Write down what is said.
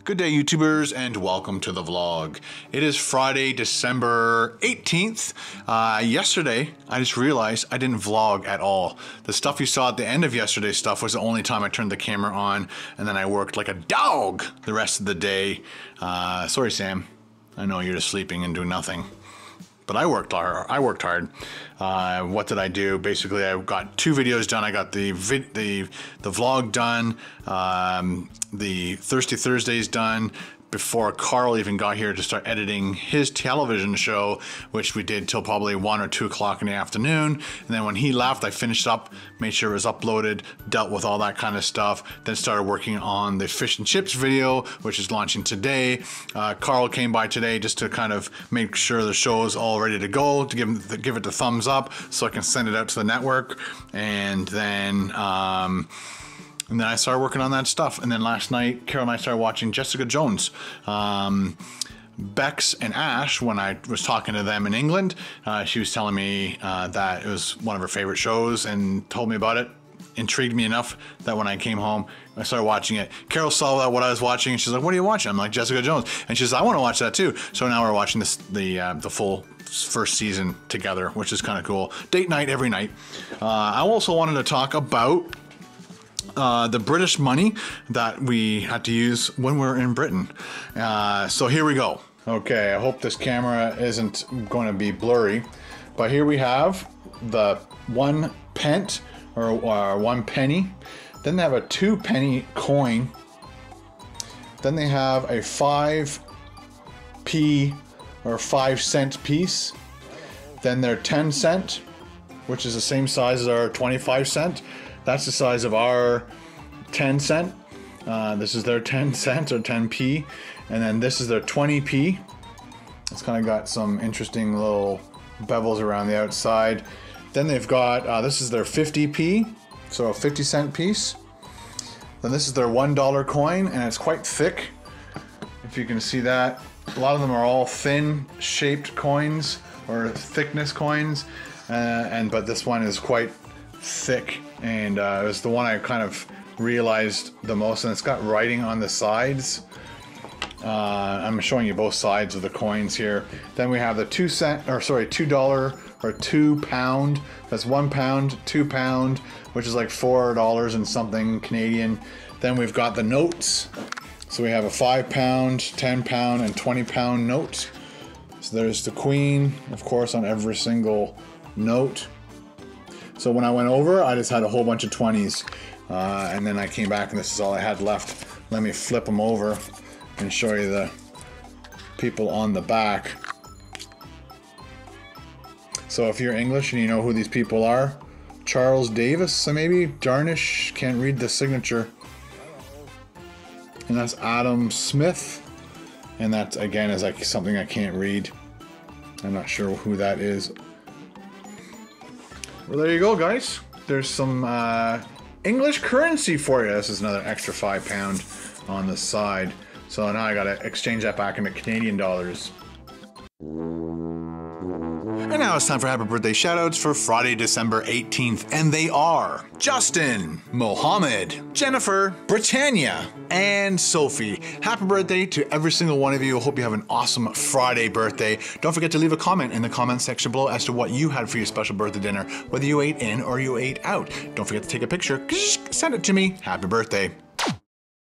Good day, YouTubers, and welcome to the vlog. It is Friday, December 18th. Uh, yesterday, I just realized I didn't vlog at all. The stuff you saw at the end of yesterday's stuff was the only time I turned the camera on, and then I worked like a dog the rest of the day. Uh, sorry, Sam. I know you're just sleeping and doing nothing but I worked hard. I worked hard. Uh, what did I do? Basically, I got two videos done. I got the the the vlog done, um, the Thirsty Thursdays done, before Carl even got here to start editing his television show, which we did till probably one or two o'clock in the afternoon. And then when he left, I finished up, made sure it was uploaded, dealt with all that kind of stuff. Then started working on the fish and chips video, which is launching today. Uh, Carl came by today just to kind of make sure the show is all ready to go, to give the, give it the thumbs up, so I can send it out to the network. And then. Um, and then I started working on that stuff. And then last night, Carol and I started watching Jessica Jones. Um, Bex and Ash, when I was talking to them in England, uh, she was telling me uh, that it was one of her favorite shows and told me about it. Intrigued me enough that when I came home, I started watching it. Carol saw that what I was watching, and she's like, "What are you watching?" I'm like, "Jessica Jones," and she says, "I want to watch that too." So now we're watching this the uh, the full first season together, which is kind of cool. Date night every night. Uh, I also wanted to talk about uh, the British money that we had to use when we were in Britain. Uh, so here we go. Okay, I hope this camera isn't going to be blurry, but here we have the one pence or uh, one penny. Then they have a two penny coin. Then they have a five p or five cent piece. Then their 10 cent, which is the same size as our 25 cent. That's the size of our 10 cent. Uh, this is their 10 cent or 10p. And then this is their 20p. It's kind of got some interesting little bevels around the outside. Then they've got, uh, this is their 50p, so a 50 cent piece. Then this is their $1 coin, and it's quite thick. If you can see that. A lot of them are all thin shaped coins or thickness coins. Uh, and but this one is quite thick and uh, it was the one I kind of realized the most and it's got writing on the sides. Uh, I'm showing you both sides of the coins here. Then we have the two cent or sorry two dollar or two pound. That's one pound two pound which is like four dollars and something Canadian. Then we've got the notes. So we have a five pound ten pound and 20 pound note. So there's the queen of course on every single note so when I went over, I just had a whole bunch of 20s. Uh, and then I came back and this is all I had left. Let me flip them over and show you the people on the back. So if you're English and you know who these people are, Charles Davis, so maybe Darnish, can't read the signature. And that's Adam Smith. And that again is like something I can't read. I'm not sure who that is. Well, there you go, guys. There's some uh, English currency for you. This is another extra five pound on the side. So now I gotta exchange that back into Canadian dollars. Now it's time for happy birthday shoutouts for Friday, December 18th. And they are Justin, Mohammed, Jennifer, Britannia, and Sophie. Happy birthday to every single one of you. Hope you have an awesome Friday birthday. Don't forget to leave a comment in the comment section below as to what you had for your special birthday dinner, whether you ate in or you ate out. Don't forget to take a picture. Send it to me. Happy birthday.